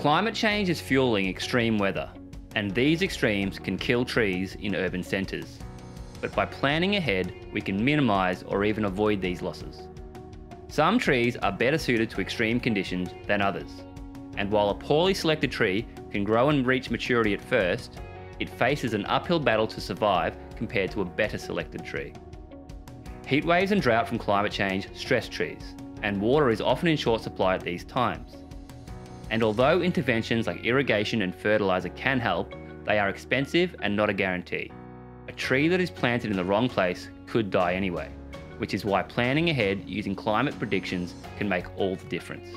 Climate change is fueling extreme weather, and these extremes can kill trees in urban centres. But by planning ahead, we can minimise or even avoid these losses. Some trees are better suited to extreme conditions than others, and while a poorly selected tree can grow and reach maturity at first, it faces an uphill battle to survive compared to a better selected tree. Heat waves and drought from climate change stress trees, and water is often in short supply at these times. And although interventions like irrigation and fertiliser can help, they are expensive and not a guarantee. A tree that is planted in the wrong place could die anyway, which is why planning ahead using climate predictions can make all the difference.